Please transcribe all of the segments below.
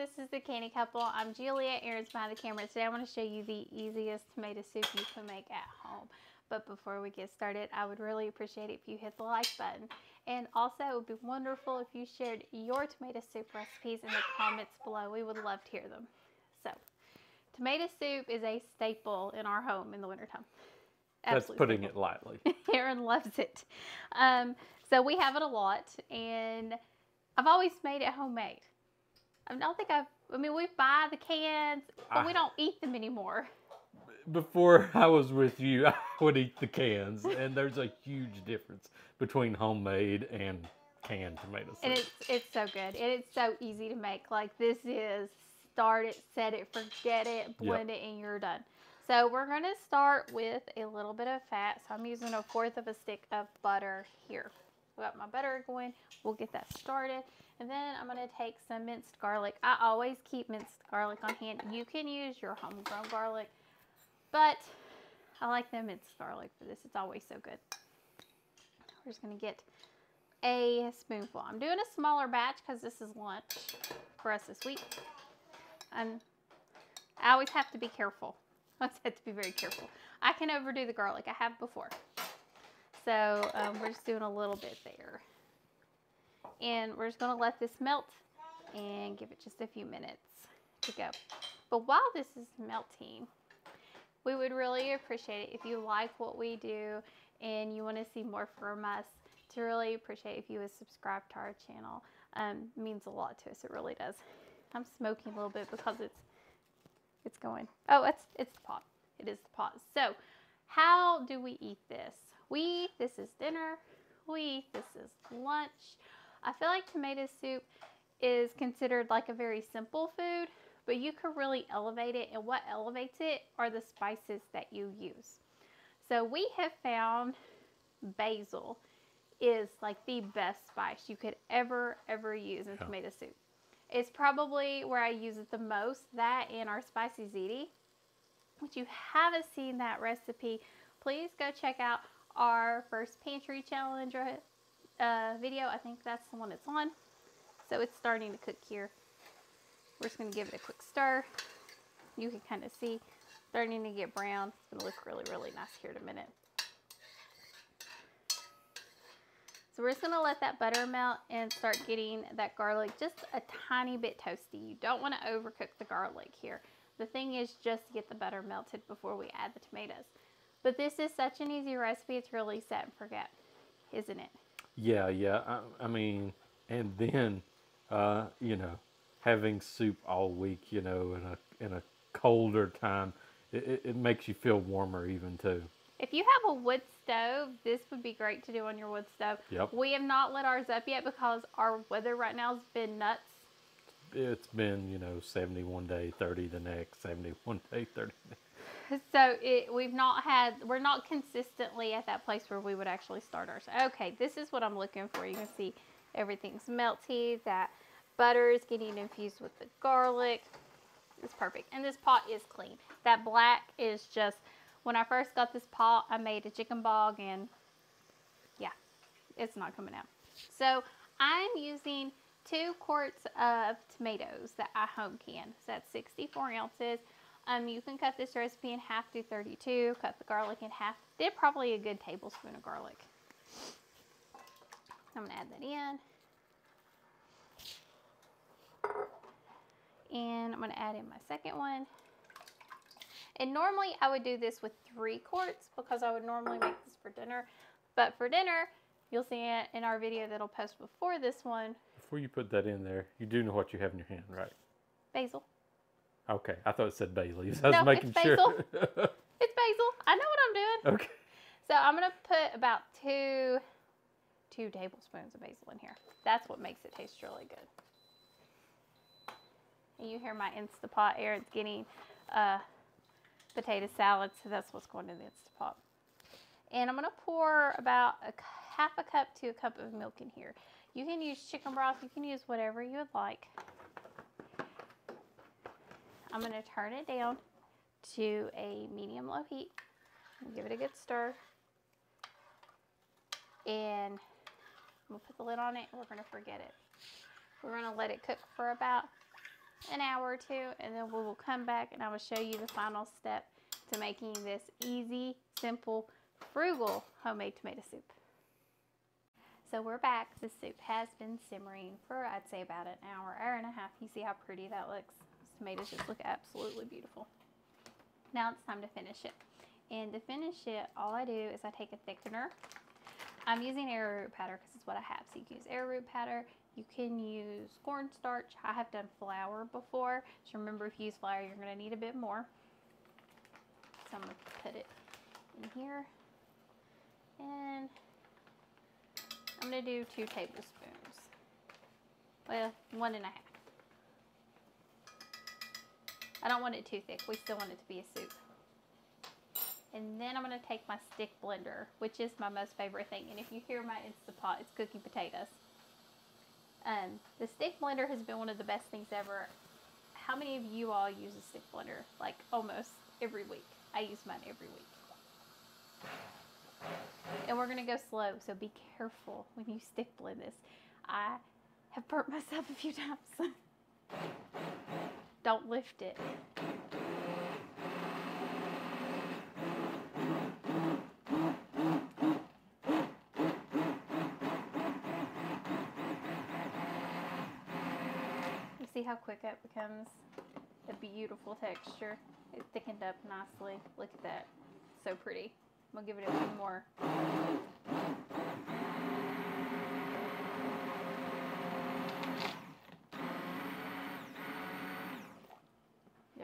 This is the Canny Couple. I'm Julia. Aaron's behind the camera. Today I want to show you the easiest tomato soup you can make at home. But before we get started, I would really appreciate it if you hit the like button. And also, it would be wonderful if you shared your tomato soup recipes in the comments below. We would love to hear them. So, tomato soup is a staple in our home in the wintertime. That's putting staple. it lightly. Aaron loves it. Um, so we have it a lot, and I've always made it homemade. I don't think I've. I mean, we buy the cans, but I, we don't eat them anymore. Before I was with you, I would eat the cans, and there's a huge difference between homemade and canned tomatoes. And it's it's so good. And it's so easy to make. Like this is start it, set it, forget it, blend yep. it, and you're done. So we're going to start with a little bit of fat. So I'm using a fourth of a stick of butter here. Got my butter going. We'll get that started. And then I'm going to take some minced garlic. I always keep minced garlic on hand. You can use your homegrown garlic, but I like the minced garlic for this. It's always so good. We're just going to get a spoonful. I'm doing a smaller batch because this is lunch for us this week. And I always have to be careful. I always have to be very careful. I can overdo the garlic. I have before. So um, we're just doing a little bit there. And we're just going to let this melt and give it just a few minutes to go. But while this is melting, we would really appreciate it if you like what we do and you want to see more from us to really appreciate if you would subscribe to our channel. Um, means a lot to us. It really does. I'm smoking a little bit because it's it's going. Oh, it's it's the pot. It is the pot. So, how do we eat this? We this is dinner. We this is lunch. I feel like tomato soup is considered like a very simple food, but you could really elevate it, and what elevates it are the spices that you use. So we have found basil is like the best spice you could ever, ever use in yeah. tomato soup. It's probably where I use it the most, that and our spicy ziti. If you haven't seen that recipe, please go check out our first pantry challenge uh, video. I think that's the one it's on. So it's starting to cook here. We're just going to give it a quick stir. You can kind of see starting to get brown. It's going to look really, really nice here in a minute. So we're just going to let that butter melt and start getting that garlic just a tiny bit toasty. You don't want to overcook the garlic here. The thing is just to get the butter melted before we add the tomatoes. But this is such an easy recipe, it's really set and forget, isn't it? Yeah, yeah. I, I mean, and then, uh, you know, having soup all week, you know, in a in a colder time, it, it makes you feel warmer even too. If you have a wood stove, this would be great to do on your wood stove. Yep. We have not lit ours up yet because our weather right now has been nuts. It's been, you know, 71 day, 30 the next, 71 day, 30 so it, we've not had, we're not consistently at that place where we would actually start ours. Okay, this is what I'm looking for. You can see everything's melty. That butter is getting infused with the garlic. It's perfect. And this pot is clean. That black is just, when I first got this pot, I made a chicken bog and yeah, it's not coming out. So I'm using two quarts of tomatoes that I home can. So that's 64 ounces. Um, you can cut this recipe in half to 32, cut the garlic in half. Did probably a good tablespoon of garlic. I'm going to add that in. And I'm going to add in my second one. And normally I would do this with three quarts because I would normally make this for dinner. But for dinner, you'll see it in our video that'll post before this one. Before you put that in there, you do know what you have in your hand, right? Basil. Okay, I thought it said Bailey's. I was no, making it's basil. sure. it's basil. I know what I'm doing. Okay. So I'm gonna put about two two tablespoons of basil in here. That's what makes it taste really good. And you hear my Instapot air. It's getting uh, potato salad, so that's what's going in the Instapot. And I'm gonna pour about a half a cup to a cup of milk in here. You can use chicken broth. You can use whatever you would like. I'm going to turn it down to a medium-low heat. Give it a good stir. And we'll put the lid on it we're going to forget it. We're going to let it cook for about an hour or two and then we will come back and I will show you the final step to making this easy, simple, frugal homemade tomato soup. So we're back. The soup has been simmering for I'd say about an hour, hour and a half. You see how pretty that looks? Tomatoes just look absolutely beautiful. Now it's time to finish it. And to finish it, all I do is I take a thickener. I'm using arrowroot powder because it's what I have. So you can use arrowroot powder. You can use cornstarch. I have done flour before. So remember, if you use flour, you're going to need a bit more. So I'm going to put it in here. And I'm going to do two tablespoons. Well, one and a half. I don't want it too thick. We still want it to be a soup. And then I'm going to take my stick blender, which is my most favorite thing. And if you hear my Instapot, it's cooking potatoes. Um, the stick blender has been one of the best things ever. How many of you all use a stick blender? Like almost every week. I use mine every week. And we're going to go slow, so be careful when you stick blend this. I have burnt myself a few times. Don't lift it. You see how quick it becomes a beautiful texture. It thickened up nicely. Look at that. So pretty. I'm gonna give it a few more.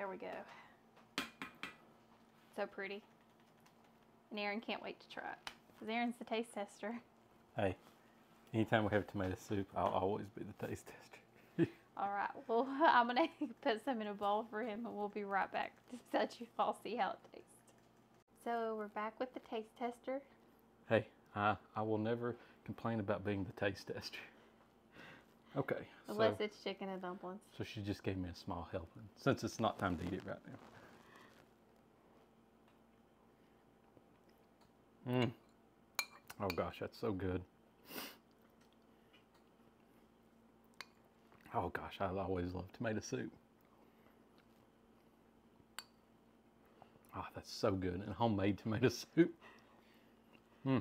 There we go. So pretty. And Aaron can't wait to try it. Because Aaron's the taste tester. Hey, anytime we have tomato soup, I'll always be the taste tester. All right. Well, I'm going to put some in a bowl for him and we'll be right back to let you all see how it tastes. So we're back with the taste tester. hey, I, I will never complain about being the taste tester. Okay, so, Unless it's chicken and dumplings. so she just gave me a small helping since it's not time to eat it right now. Mmm. Oh gosh, that's so good. Oh gosh, I always love tomato soup. Oh, that's so good. And homemade tomato soup. Hmm.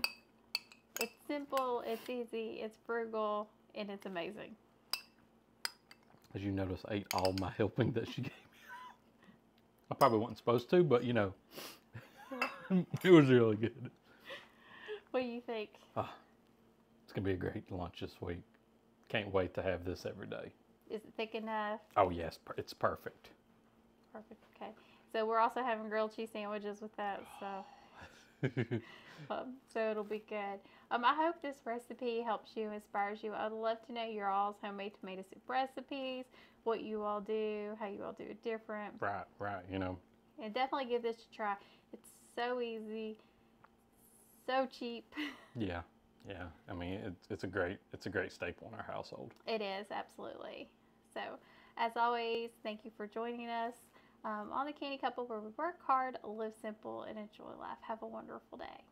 It's simple, it's easy, it's frugal, and it's amazing. As you notice, I ate all my helping that she gave me. I probably wasn't supposed to, but you know, it was really good. What do you think? Ah, it's gonna be a great lunch this week. Can't wait to have this every day. Is it thick enough? Oh yes, it's perfect. Perfect. Okay. So we're also having grilled cheese sandwiches with that. So. Um, so it'll be good. Um, I hope this recipe helps you, inspires you. I'd love to know your all's homemade tomato soup recipes, what you all do, how you all do it different, right, right. You know, and definitely give this a try. It's so easy, so cheap. yeah, yeah. I mean, it's it's a great it's a great staple in our household. It is absolutely. So, as always, thank you for joining us um, on the Canny Couple, where we work hard, live simple, and enjoy life. Have a wonderful day.